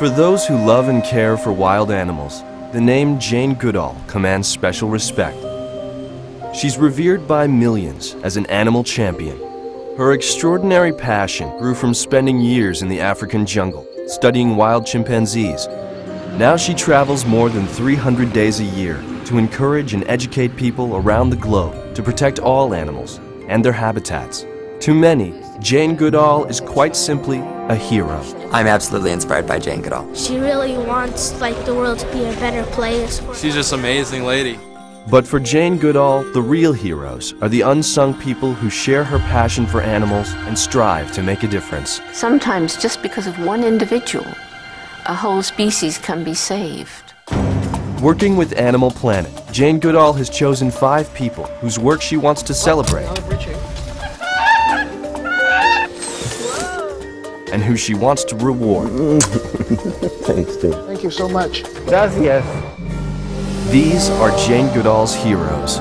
For those who love and care for wild animals, the name Jane Goodall commands special respect. She's revered by millions as an animal champion. Her extraordinary passion grew from spending years in the African jungle, studying wild chimpanzees. Now she travels more than 300 days a year to encourage and educate people around the globe to protect all animals and their habitats. To many, Jane Goodall is quite simply a hero. I'm absolutely inspired by Jane Goodall. She really wants like the world to be a better place. She's just an amazing lady. But for Jane Goodall, the real heroes are the unsung people who share her passion for animals and strive to make a difference. Sometimes, just because of one individual, a whole species can be saved. Working with Animal Planet, Jane Goodall has chosen five people whose work she wants to celebrate and who she wants to reward. Thanks, dude. Thank you so much. Gracias. These are Jane Goodall's heroes.